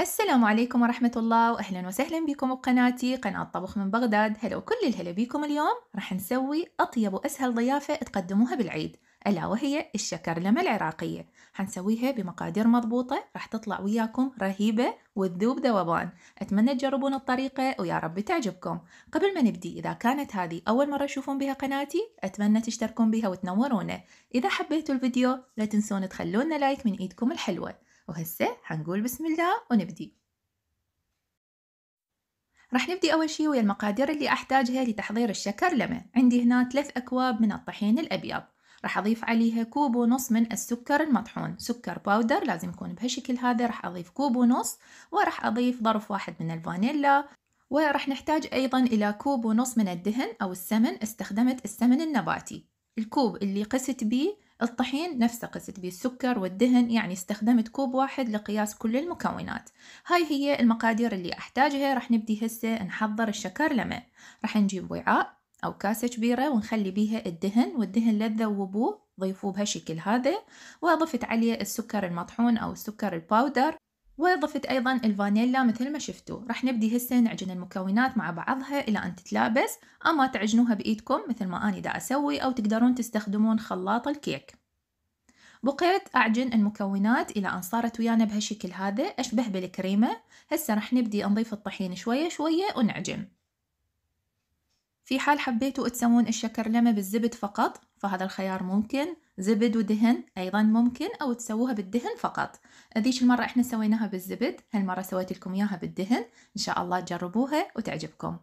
السلام عليكم ورحمة الله وأهلا وسهلا بكم بقناتي قناة طبخ من بغداد. هلا وكل الهلا بكم اليوم. راح نسوي أطيب وأسهل ضيافة تقدموها بالعيد ألا وهي الشكرلمة العراقية حنسويها بمقادير مضبوطة راح تطلع وياكم رهيبة وتذوب ذوبان أتمنى تجربون الطريقة ويا رب تعجبكم. قبل ما نبدي إذا كانت هذه أول مرة تشوفون بها قناتي أتمنى تشتركون بها وتنورونا إذا حبيتوا الفيديو لا تنسون تخلونا لايك من إيدكم الحلوة. وهسه حنقول بسم الله ونبدي راح نبدي أول شي ويا المقادير اللي أحتاجها لتحضير الشكرلمة عندي هنا ثلاث أكواب من الطحين الأبيض. راح أضيف عليها كوب ونص من السكر المطحون. سكر powder لازم يكون بهالشكل هذا. راح أضيف كوب ونص وراح أضيف ظرف واحد من الفانيلا. وراح نحتاج أيضا إلى كوب ونص من الدهن أو السمن استخدمت السمن النباتي. الكوب اللي قست بيه الطحين نفسه قست بيه السكر والدهن يعني استخدمت كوب واحد لقياس كل المكونات. هاي هي المقادير اللي أحتاجها راح نبدي هسه نحضر الشكرلمة راح نجيب وعاء أو كاسة كبيرة ونخلي بيها الدهن والدهن لا تذوبوه ضيفوه بهالشكل هذا. وأضفت عليه السكر المطحون أو السكر ال powder وضفت أيضا الفانيلا مثل ما شفتوا. راح نبدي هسه نعجن المكونات مع بعضها إلى أن تتلابس. أما تعجنوها بإيدكم مثل ما أنا دا أسوي أو تقدرون تستخدمون خلاط الكيك. بقيت أعجن المكونات إلى أن صارت ويانا بهالشكل هذا. أشبه بالكريمة. هسه راح نبدي نضيف الطحين شوية شوية ونعجن. في حال حبيتوا تسوون الشكرلمة بالزبد فقط فهذا الخيار ممكن. زبد ودهن أيضا ممكن أو تسووها بالدهن فقط. ذيش المرة إحنا سويناها بالزبد هالمرة سويت لكم إياها بالدهن. إن شاء الله تجربوها وتعجبكم.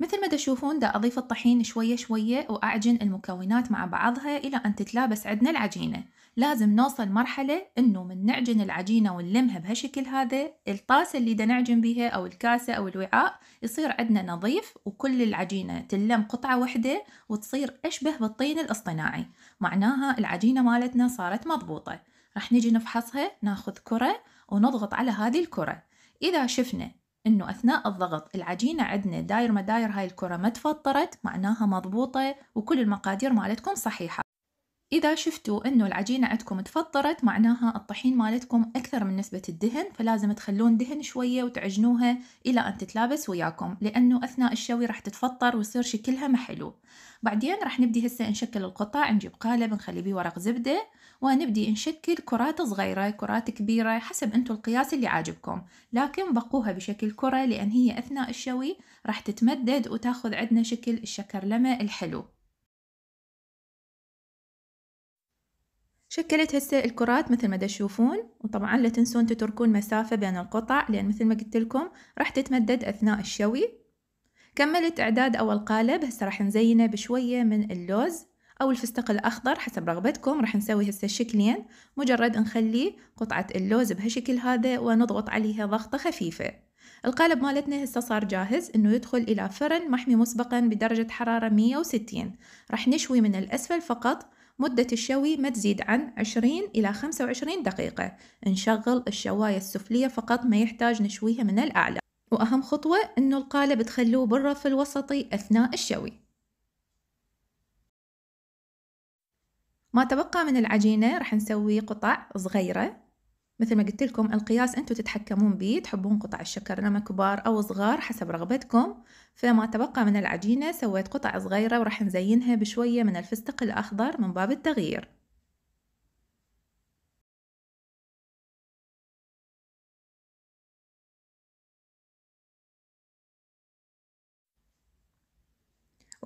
مثل ما تشوفون دا أضيف الطحين شوية شوية وأعجن المكونات مع بعضها إلى أن تتلابس عندنا العجينة. لازم نوصل مرحلة إنه من نعجن العجينة ونلمها بهالشكل هذا الطاسة اللي دا نعجن بيها أو الكاسة أو الوعاء يصير عندنا نظيف وكل العجينة تلم قطعة واحدة وتصير أشبه بالطين الاصطناعي. معناها العجينة مالتنا صارت مضبوطة. راح نجي نفحصها ناخذ كرة ونضغط على هذه الكرة. إذا شفنا إنه أثناء الضغط العجينة عندنا داير ما داير هاي الكرة ما تفطرت معناها مضبوطة وكل المقادير مالتكم صحيحة. إذا شفتوا إنه العجينة عندكم تفطرت معناها الطحين مالتكم أكثر من نسبة الدهن فلازم تخلون دهن شوية وتعجنوها إلى أن تتلابس وياكم لأنه أثناء الشوي راح تتفطر ويصير شكلها ما حلو. بعدين راح نبدي هسه نشكل القطع نجيب قالب نخلي بيه ورق زبدة. ونبدي نشكل كرات صغيرة كرات كبيرة حسب أنتو القياس اللي عاجبكم. لكن بقوها بشكل كرة لأن هي أثناء الشوي راح تتمدد وتاخذ عندنا شكل الشكرلمة الحلو. شكلت هسه الكرات مثل ما تشوفون وطبعا لا تنسون تتركون مسافة بين القطع لأن مثل ما قلت لكم راح تتمدد أثناء الشوي. كملت إعداد أول قالب هسه راح نزينه بشوية من اللوز. أو الفستق الأخضر حسب رغبتكم. راح نسوي هسه الشكلين مجرد نخلي قطعة اللوز بهالشكل هذا ونضغط عليها ضغطة خفيفة. القالب مالتنا هسه صار جاهز إنه يدخل إلى فرن محمي مسبقا بدرجة حرارة 160 راح نشوي من الأسفل فقط. مدة الشوي ما تزيد عن 20 إلى 25 دقيقة. نشغل الشواية السفلية فقط ما يحتاج نشويها من الأعلى. وأهم خطوة إنه القالب تخلوه بالرف الوسطي أثناء الشوي. ما تبقى من العجينة راح نسوي قطع صغيرة. مثل ما قلت لكم القياس أنتم تتحكمون به تحبون قطع الشكر لما كبار أو صغار حسب رغبتكم. فما تبقى من العجينة سويت قطع صغيرة وراح نزينها بشوية من الفستق الأخضر من باب التغيير.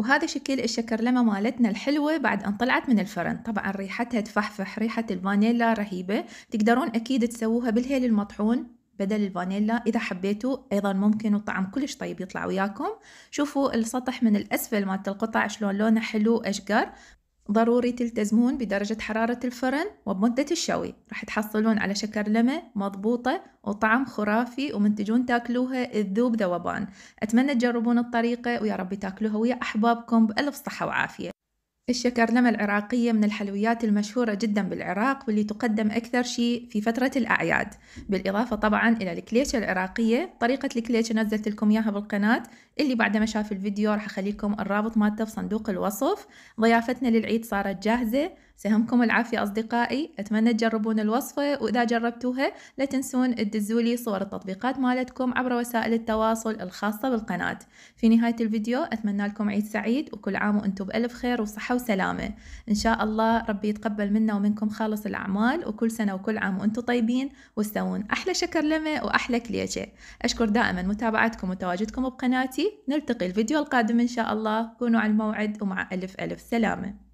وهذا شكل الشكرلمة مالتنا الحلوة بعد أن طلعت من الفرن. طبعا ريحتها تفحفح ريحة الفانيلا رهيبة. تقدرون أكيد تسووها بالهيل المطحون بدل الفانيلا. إذا حبيتوا أيضا ممكن والطعم كلش طيب يطلع وياكم. شوفوا السطح من الأسفل مالت القطع شلون لونه حلو أشقر. ضروري تلتزمون بدرجة حرارة الفرن وبمدة الشوي. راح تحصلون على شكرلمة مضبوطة وطعم خرافي ومن تجون تاكلوها تذوب ذوبان. أتمنى تجربون الطريقة ويا رب تاكلوها ويا أحبابكم بألف صحة وعافية. الشكرلمة العراقية من الحلويات المشهورة جدا بالعراق واللي تقدم أكثر شيء في فترة الأعياد. بالإضافة طبعا إلى الكليشة العراقية طريقة الكليشة نزلت لكم إياها بالقناة. اللي بعد ما شاف الفيديو راح أخلي لكم الرابط مالته في صندوق الوصف. ضيافتنا للعيد صارت جاهزة. سهمكم العافية أصدقائي. أتمنى تجربون الوصفة وإذا جربتوها لا تنسون تدزولي صور التطبيقات مالتكم عبر وسائل التواصل الخاصة بالقناة. في نهاية الفيديو أتمنى لكم عيد سعيد وكل عام وأنتم بألف خير وصحة وسلامة. إن شاء الله ربي يتقبل منا ومنكم خالص الأعمال وكل سنة وكل عام وأنتم طيبين وتسوون أحلى شكر لمة وأحلى كليشة. أشكر دائما متابعتكم وتواجدكم بقناتي. نلتقي الفيديو القادم إن شاء الله. كونوا على الموعد ومع ألف ألف سلامة.